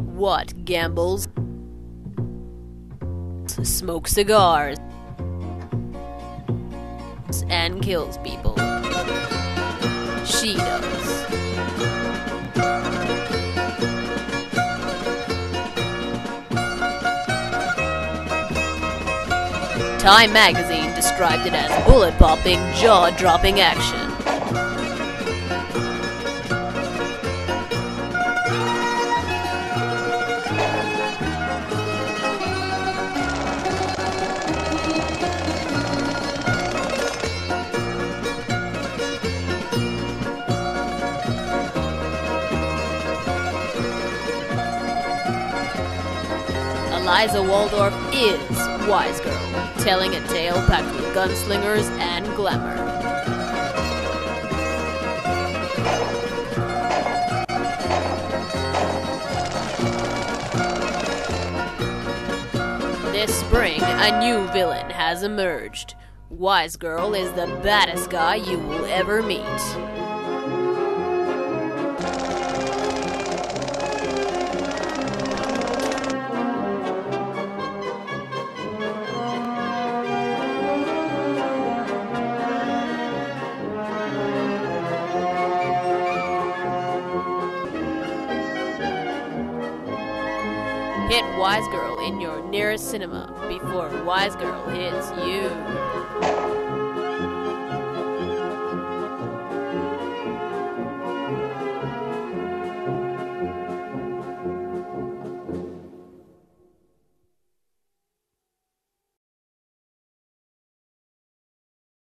What gambles? Smokes cigars and kills people. She does. Time magazine described it as bullet popping, jaw dropping action. Eliza Waldorf is Wise Girl, telling a tale packed with gunslingers and glamour. This spring, a new villain has emerged. Wise Girl is the baddest guy you will ever meet. Hit Wise Girl in your nearest cinema before Wise Girl hits you.